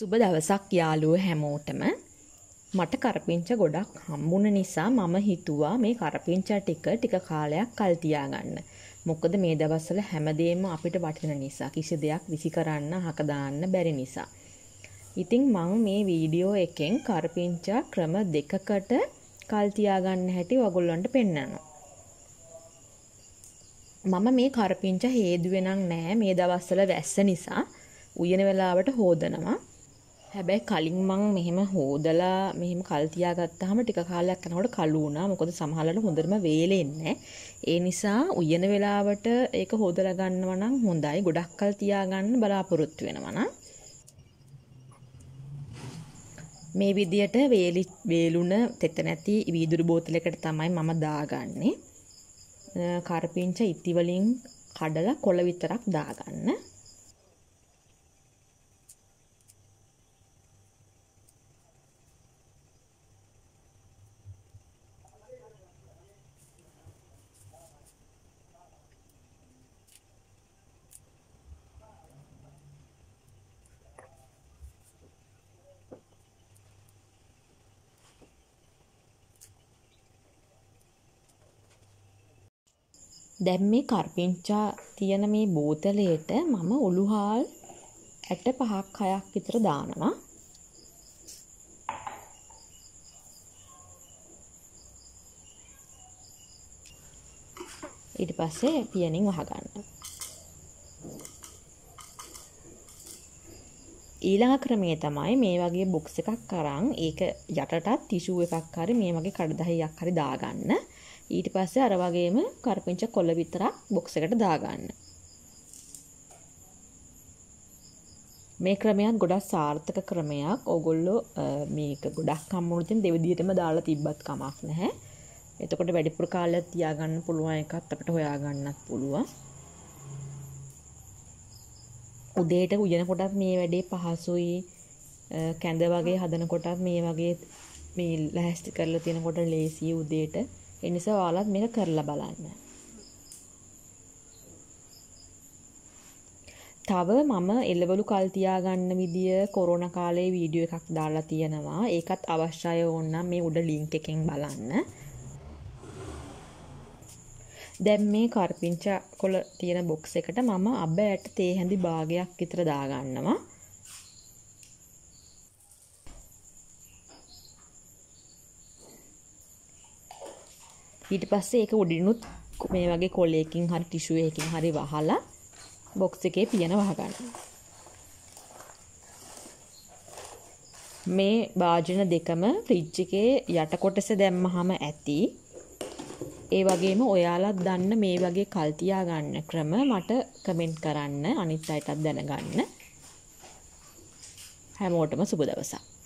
සුබ දවසක් යාළුව හැමෝටම මට කරපිංච ගොඩක් හම්බුන නිසා මම හිතුවා මේ කරපිංචා ටික ටික කාලයක් කල් තියාගන්න. මොකද මේ දවස්වල හැමදේම අපිට වටින නිසා කිසි දෙයක් විසි කරන්න අහක දාන්න බැරි නිසා. ඉතින් මං මේ වීඩියෝ එකෙන් කරපිංචා ක්‍රම දෙකකට කල් තියාගන්න හැටි ඔයගොල්ලන්ට පෙන්වනවා. මම මේ කරපිංච හේදුවේ නම් නෑ මේ දවස්වල වැස්ස නිසා උයන වෙලාවට හෝදනවා. හැබැයි කලින් මං මෙහෙම හෝදලා මෙහෙම කල් තියාගත්තාම ටික කාලයක් යනකොට කළු වුණා. මොකද සමහරවල්ලාට හොඳටම වේලෙන්නේ ඒ නිසා උයන වෙලාවට ඒක හොදලා ගන්නවා නම් හොඳයි. ගොඩක් කල් තියාගන්න බලාපොරොත්තු වෙනවා නම්. මේ විදියට වේලි වේලුණ තෙත නැති වීදුරු බෝතලයකට තමයි මම දාගන්නේ. කරපිංච ඉති වලින් කඩලා කොළ විතරක් දාගන්න. දැන් මේ කරපිංචා තියෙන මේ බෝතලයට මම උළුහාල් ඇට පහක් හයක් විතර දානවා. ඊට පස්සේ පියනින් වහගන්න. ඊළඟ ක්‍රමය තමයි මේ වගේ බොක්ස් එකක් අරන් ඒක යටටත් ටිෂූ එකක් හරි මේ වගේ කඩදාහියක් හරි දාගන්න. ඊට පස්සේ අර වගේම කරපිංච කොළ විතරක් බොක්ස් එකට දාගන්න. මේ ක්‍රමයක් ගොඩක් සාර්ථක ක්‍රමයක්. ඕගොල්ලෝ මේක ගොඩක් හම්බුනොත් දෙවිදියටම දාලා තිබ්බත් කමක් නැහැ. එතකොට වැඩිපුර කාලයක් තියාගන්න පුළුවන් එකත් අපිට හොයාගන්නත් පුළුවන්. උදේට උයන කොටත් මේ වැඩේ පහසුයි. කැඳ වගේ හදන කොටත් මේ වගේ මේ ලැහැස්ති කරලා තියෙනකොට ලේසියි උදේට. ඒ නිසා ඔයාලත් මේක කරලා බලන්න. තව මම එළවලු කල් තියාගන්න විදිය කොරෝනා කාලේ වීඩියෝ එකක් දාලා තියෙනවා. ඒකත් අවශ්‍යය ඕනනම් මේ උඩ ලින්ක් එකෙන් බලන්න. දැන් මේ කරපිංචා කොළ තියෙන බොක්ස් එකට මම අබ ඇට තේ හැඳි භාගයක් විතර දාගන්නවා. ඊට පස්සේ ඒක උඩිනුත් මේ වගේ කොලයකින් හරි ටිෂු එකකින් හරි වහලා බොක්ස් එකේ පියන වහගන්න. මේ භාජන දෙකම ෆ්‍රිජ් එකේ යට කොටස දැම්මහම ඇති. ඒ වගේම ඔයාලත් දන්න මේ වගේ කල් තියාගන්න ක්‍රම මට කමෙන්ට් කරන්න අනිත් අයටත් දැනගන්න. හැමෝටම සුබ දවසක්.